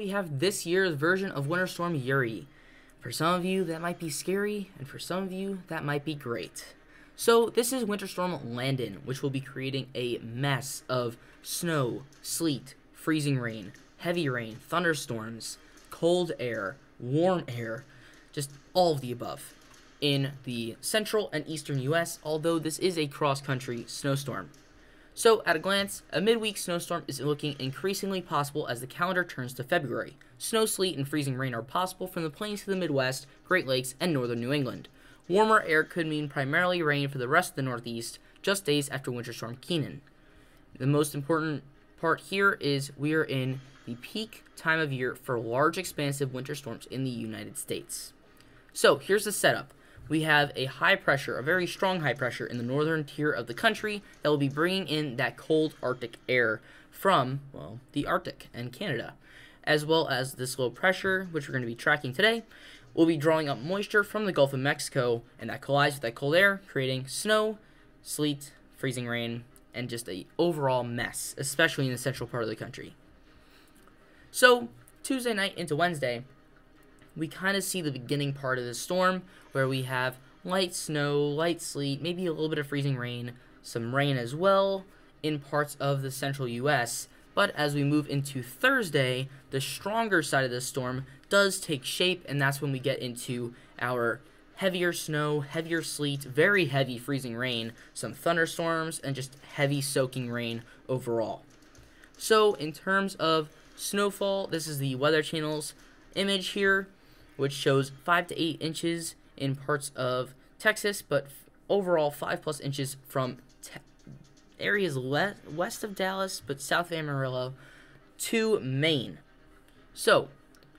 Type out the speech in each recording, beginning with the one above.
We have this year's version of Winter Storm Uri. For some of you, that might be scary, and for some of you, that might be great. So, this is Winter Storm Landon, which will be creating a mess of snow, sleet, freezing rain, heavy rain, thunderstorms, cold air, warm air, just all of the above in the central and eastern US, although this is a cross country snowstorm. So, at a glance, a midweek snowstorm is looking increasingly possible as the calendar turns to February. Snow, sleet, and freezing rain are possible from the plains to the Midwest, Great Lakes, and northern New England. Warmer air could mean primarily rain for the rest of the Northeast, just days after Winter Storm Kenan. The most important part here is we are in the peak time of year for large, expansive winter storms in the United States. So, here's the setup we have a high pressure, a very strong high pressure in the northern tier of the country that will be bringing in that cold Arctic air from, well, the Arctic and Canada, as well as this low pressure, which we're going to be tracking today, will be drawing up moisture from the Gulf of Mexico, and that collides with that cold air, creating snow, sleet, freezing rain, and just a overall mess, especially in the central part of the country. So, Tuesday night into Wednesday, we kind of see the beginning part of the storm where we have light snow, light sleet, maybe a little bit of freezing rain, some rain as well in parts of the central US. But as we move into Thursday, the stronger side of the storm does take shape, and that's when we get into our heavier snow, heavier sleet, very heavy freezing rain, some thunderstorms, and just heavy soaking rain overall. So, in terms of snowfall, this is the Weather Channel's image here which shows 5 to 8 inches in parts of Texas, but overall 5 plus inches from areas le- west of Dallas, but south of Amarillo to Maine. So,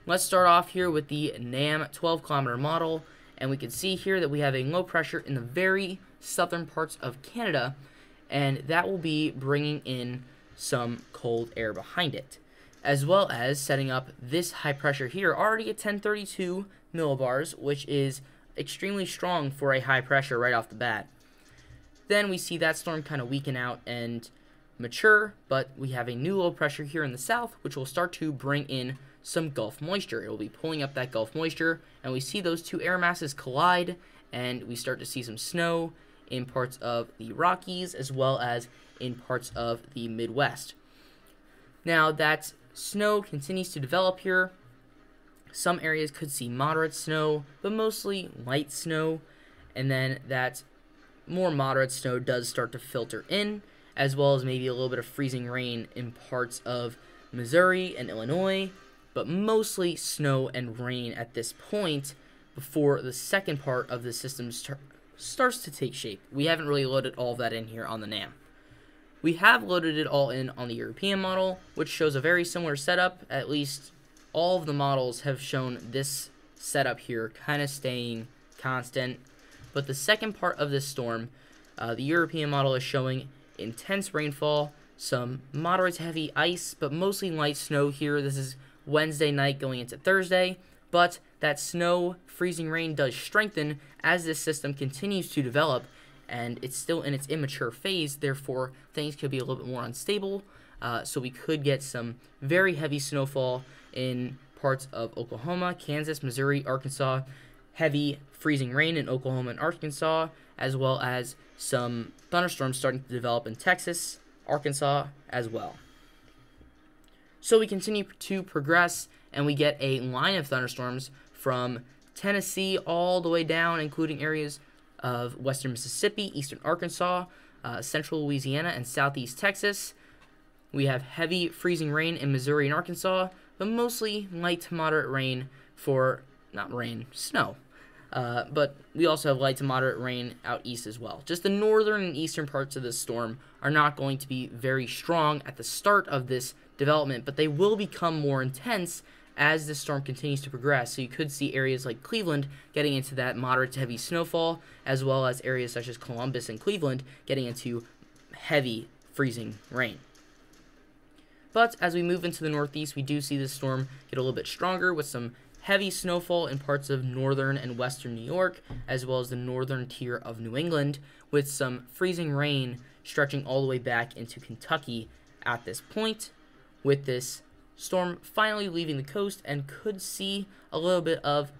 let's start off here with the NAM 12 kilometer model, and we can see here that we have a low pressure in the very southern parts of Canada, and that will be bringing in some cold air behind it as well as setting up this high pressure here, already at 1032 millibars, which is extremely strong for a high pressure right off the bat. Then we see that storm kind of weaken out and mature, but we have a new low pressure here in the south, which will start to bring in some Gulf moisture. It will be pulling up that Gulf moisture, and we see those two air masses collide, and we start to see some snow in parts of the Rockies as well as in parts of the Midwest. Now, that Snow continues to develop here. Some areas could see moderate snow, but mostly light snow. And then that more moderate snow does start to filter in, as well as maybe a little bit of freezing rain in parts of Missouri and Illinois, but mostly snow and rain at this point before the second part of the system start, starts to take shape. We haven't really loaded all that in here on the NAM. We have loaded it all in on the European model, which shows a very similar setup. At least all of the models have shown this setup here kind of staying constant. But the second part of this storm, uh, the European model is showing intense rainfall, some moderate to heavy ice, but mostly light snow here. This is Wednesday night going into Thursday. But that snow, freezing rain does strengthen as this system continues to develop and it's still in its immature phase, therefore, things could be a little bit more unstable. Uh, so we could get some very heavy snowfall in parts of Oklahoma, Kansas, Missouri, Arkansas, heavy freezing rain in Oklahoma and Arkansas, as well as some thunderstorms starting to develop in Texas, Arkansas as well. So we continue to progress and we get a line of thunderstorms from Tennessee all the way down, including areas of western Mississippi, eastern Arkansas, uh, central Louisiana, and southeast Texas. We have heavy freezing rain in Missouri and Arkansas, but mostly light to moderate rain for, not rain, snow. Uh, but we also have light to moderate rain out east as well. Just the northern and eastern parts of this storm are not going to be very strong at the start of this development, but they will become more intense as this storm continues to progress. So you could see areas like Cleveland getting into that moderate to heavy snowfall, as well as areas such as Columbus and Cleveland getting into heavy freezing rain. But as we move into the northeast, we do see this storm get a little bit stronger with some heavy snowfall in parts of northern and western New York, as well as the northern tier of New England, with some freezing rain stretching all the way back into Kentucky at this point, with this storm finally leaving the coast and could see a little bit of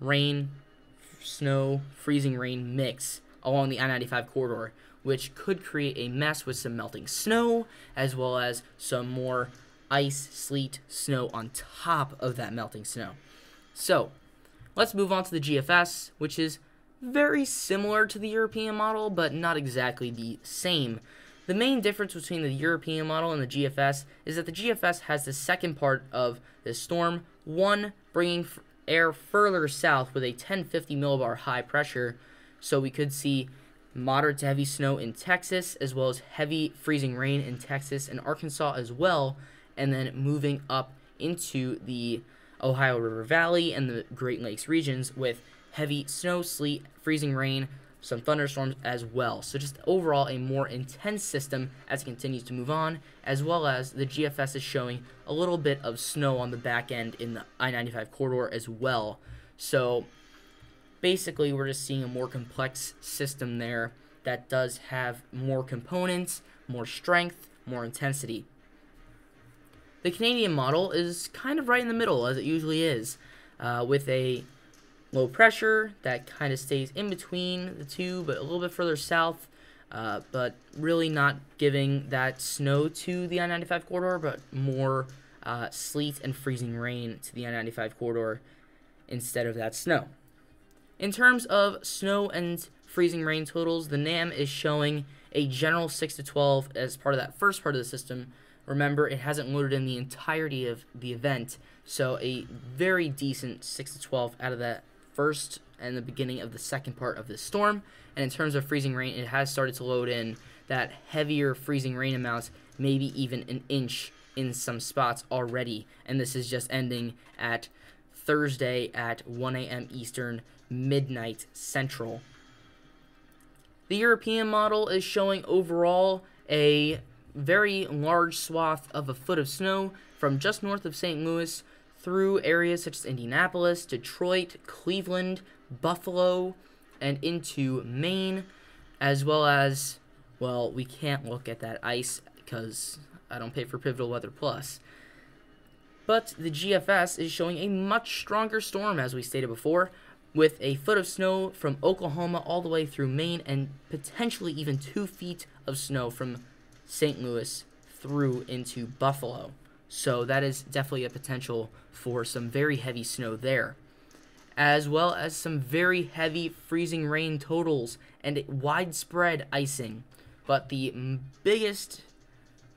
rain, snow, freezing rain mix along the I 95 corridor, which could create a mess with some melting snow as well as some more ice, sleet, snow on top of that melting snow. So, let's move on to the GFS, which is very similar to the European model, but not exactly the same. The main difference between the European model and the GFS is that the GFS has the second part of the storm, one bringing air further south with a 1050 millibar high pressure, so we could see moderate to heavy snow in Texas, as well as heavy freezing rain in Texas and Arkansas as well, and then moving up into the Ohio River Valley and the Great Lakes regions with heavy snow, sleet, freezing rain, some thunderstorms as well. So just overall a more intense system as it continues to move on, as well as the GFS is showing a little bit of snow on the back end in the I-95 corridor as well. So basically we're just seeing a more complex system there that does have more components, more strength, more intensity. The Canadian model is kind of right in the middle, as it usually is, uh, with a low pressure that kind of stays in between the two, but a little bit further south, uh, but really not giving that snow to the I 95 corridor, but more uh, sleet and freezing rain to the I 95 corridor instead of that snow. In terms of snow and freezing rain totals, the NAM is showing a general 6 to 12 as part of that first part of the system. Remember, it hasn't loaded in the entirety of the event, so a very decent 6 to 12 out of that first and the beginning of the second part of this storm. And in terms of freezing rain, it has started to load in that heavier freezing rain amounts, maybe even an inch in some spots already. And this is just ending at Thursday at 1 a.m. Eastern, midnight Central. The European model is showing overall a very large swath of a foot of snow from just north of St. Louis through areas such as Indianapolis, Detroit, Cleveland, Buffalo, and into Maine, as well as, well, we can't look at that ice because I don't pay for Pivotal Weather Plus. But the GFS is showing a much stronger storm, as we stated before, with a foot of snow from Oklahoma all the way through Maine, and potentially even two feet of snow from St. Louis through into Buffalo. So that is definitely a potential for some very heavy snow there. As well as some very heavy freezing rain totals and widespread icing. But the biggest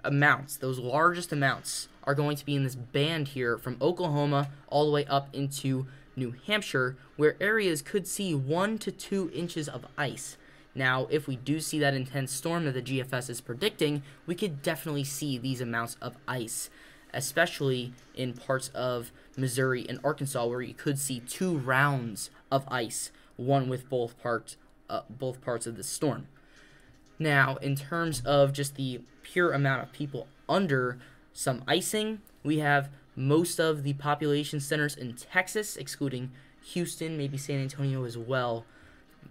amounts, those largest amounts, are going to be in this band here from Oklahoma all the way up into New Hampshire, where areas could see one to two inches of ice. Now, if we do see that intense storm that the GFS is predicting, we could definitely see these amounts of ice especially in parts of Missouri and Arkansas, where you could see two rounds of ice, one with both parts, uh, both parts of the storm. Now, in terms of just the pure amount of people under some icing, we have most of the population centers in Texas, excluding Houston, maybe San Antonio as well,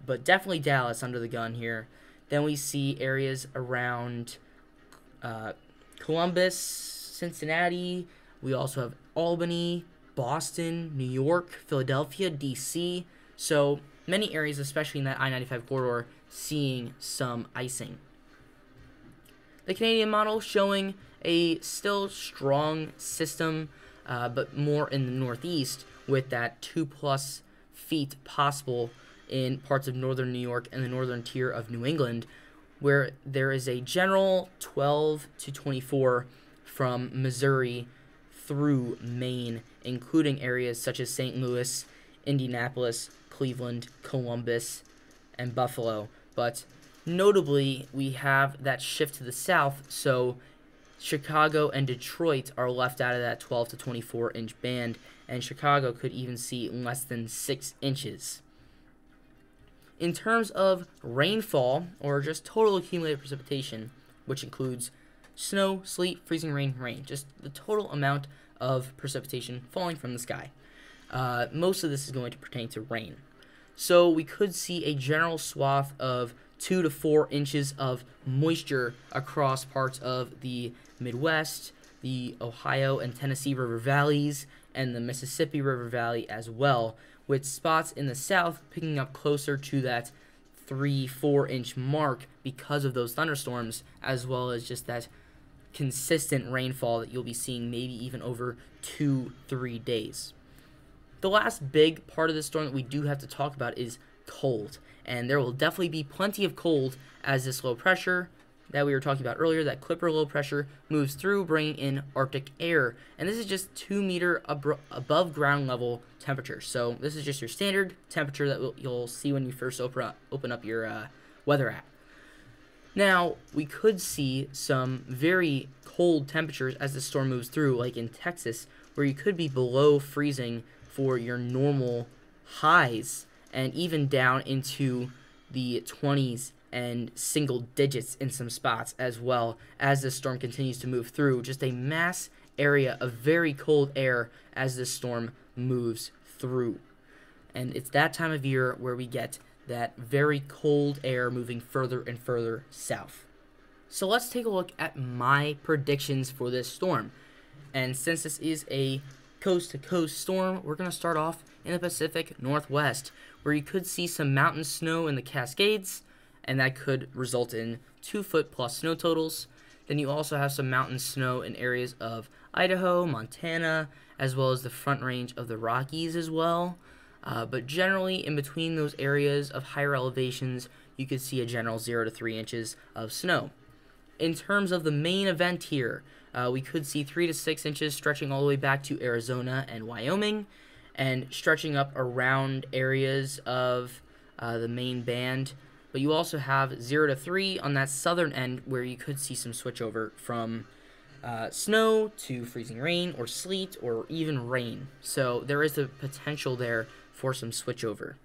but definitely Dallas under the gun here. Then we see areas around uh, Columbus, Cincinnati. We also have Albany, Boston, New York, Philadelphia, DC. So many areas, especially in that I 95 corridor, seeing some icing. The Canadian model showing a still strong system, uh, but more in the northeast, with that two plus feet possible in parts of northern New York and the northern tier of New England, where there is a general 12 to 24 from Missouri through Maine, including areas such as St. Louis, Indianapolis, Cleveland, Columbus, and Buffalo. But notably, we have that shift to the south, so Chicago and Detroit are left out of that 12 to 24 inch band, and Chicago could even see less than 6 inches. In terms of rainfall, or just total accumulated precipitation, which includes snow, sleet, freezing rain, rain. Just the total amount of precipitation falling from the sky. Uh, most of this is going to pertain to rain. So we could see a general swath of two to four inches of moisture across parts of the Midwest, the Ohio and Tennessee River valleys and the Mississippi River Valley as well, with spots in the south picking up closer to that three, four inch mark because of those thunderstorms, as well as just that consistent rainfall that you'll be seeing maybe even over two, three days. The last big part of the storm that we do have to talk about is cold. And there will definitely be plenty of cold as this low pressure that we were talking about earlier, that Clipper low pressure, moves through, bringing in Arctic air. And this is just 2 meter ab- above ground level temperature. So this is just your standard temperature that you'll see when you first open up, open up your uh, weather app. Now, we could see some very cold temperatures as the storm moves through, like in Texas, where you could be below freezing for your normal highs and even down into the 20s and single digits in some spots as well as the storm continues to move through. Just a mass area of very cold air as this storm moves through. And it's that time of year where we get that very cold air moving further and further south. So let's take a look at my predictions for this storm. And since this is a coast to coast storm, we're going to start off in the Pacific Northwest, where you could see some mountain snow in the Cascades, and that could result in two foot plus snow totals. Then you also have some mountain snow in areas of Idaho, Montana, as well as the front range of the Rockies as well. Uh, but generally, in between those areas of higher elevations, you could see a general 0 to 3 inches of snow. In terms of the main event here, uh, we could see 3 to 6 inches stretching all the way back to Arizona and Wyoming, and stretching up around areas of uh, the main band. But you also have 0 to 3 on that southern end where you could see some switchover from uh, snow to freezing rain or sleet or even rain. So there is a potential there for some switchover.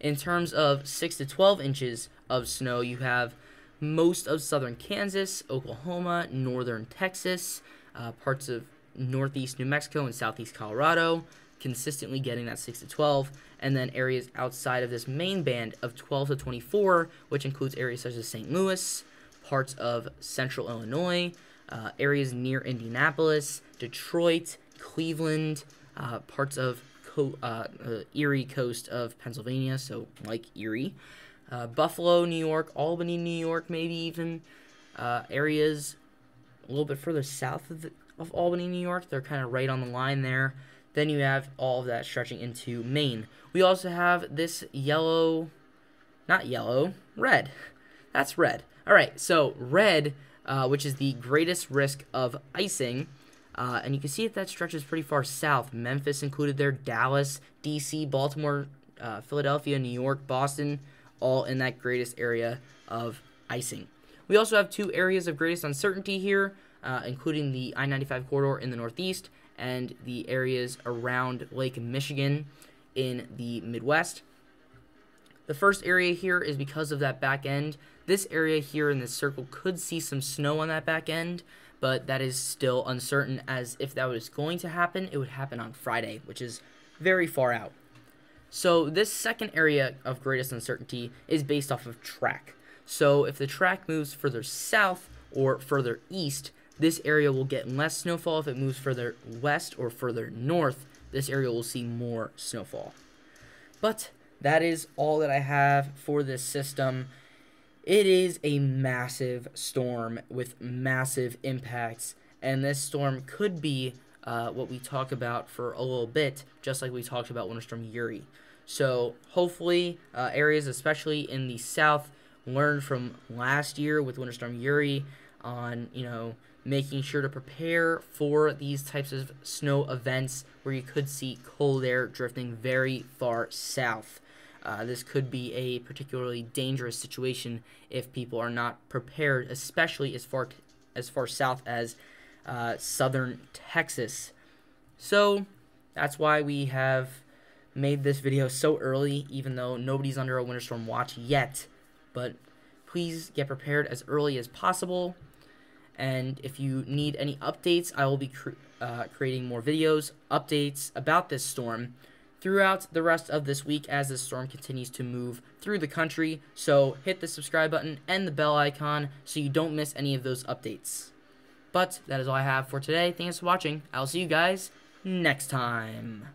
In terms of 6 to 12 inches of snow, you have most of southern Kansas, Oklahoma, northern Texas, uh, parts of northeast New Mexico and southeast Colorado, consistently getting that 6 to 12, and then areas outside of this main band of 12 to 24, which includes areas such as St. Louis, parts of central Illinois, uh, areas near Indianapolis, Detroit, Cleveland, uh, parts of co- uh, uh Erie coast of Pennsylvania, so like Erie, uh, Buffalo, New York, Albany, New York, maybe even uh, areas a little bit further south of, the, of Albany, New York. They're kind of right on the line there. Then you have all of that stretching into Maine. We also have this yellow, not yellow, red. That's red. All right, so red, uh, which is the greatest risk of icing. Uh, and you can see that that stretches pretty far south. Memphis included there, Dallas, D.C., Baltimore, uh, Philadelphia, New York, Boston, all in that greatest area of icing. We also have two areas of greatest uncertainty here, uh, including the I 95 corridor in the northeast and the areas around Lake Michigan in the Midwest. The first area here is because of that back end. This area here in this circle could see some snow on that back end, but that is still uncertain as if that was going to happen, it would happen on Friday, which is very far out. So this second area of greatest uncertainty is based off of track. So if the track moves further south or further east, this area will get less snowfall. If it moves further west or further north, this area will see more snowfall. But that is all that I have for this system. It is a massive storm with massive impacts, and this storm could be uh, what we talk about for a little bit, just like we talked about Winter Storm Uri. So hopefully, uh, areas, especially in the south, learned from last year with Winter Storm Uri on you know making sure to prepare for these types of snow events where you could see cold air drifting very far south. Uh, this could be a particularly dangerous situation if people are not prepared, especially as far as far south as uh, southern Texas. So that's why we have made this video so early, even though nobody's under a winter storm watch yet. But please get prepared as early as possible. And if you need any updates, I will be uh, creating more videos, updates about this storm throughout the rest of this week as this storm continues to move through the country. So hit the subscribe button and the bell icon so you don't miss any of those updates. But that is all I have for today. Thanks for watching. I'll see you guys next time.